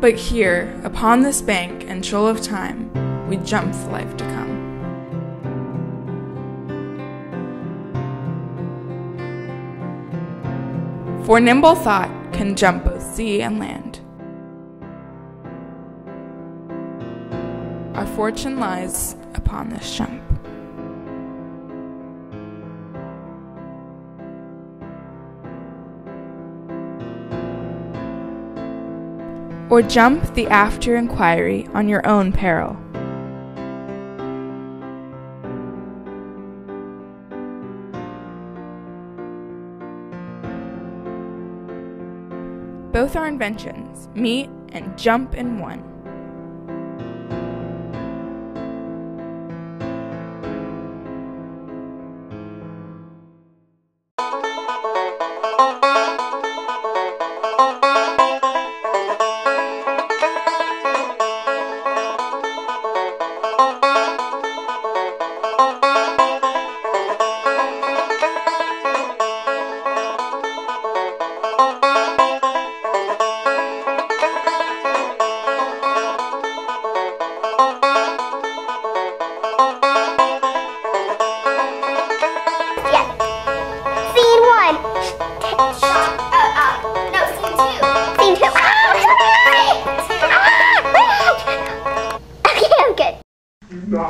But here, upon this bank and shoal of time, we jump for life to come. For nimble thought can jump both sea and land. Our fortune lies upon this jump. Or jump the after inquiry on your own peril. Both are inventions, meet and jump in one. Scene one.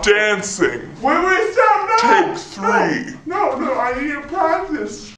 Dancing. Wait, wait, stop! No! Take three. No, no, I need to practice.